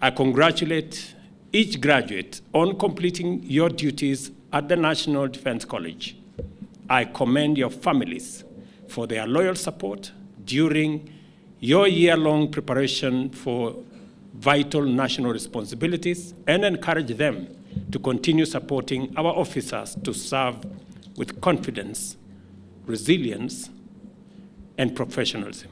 I congratulate each graduate on completing your duties at the National Defense College. I commend your families for their loyal support during your year-long preparation for vital national responsibilities and encourage them to continue supporting our officers to serve with confidence, resilience, and professionalism.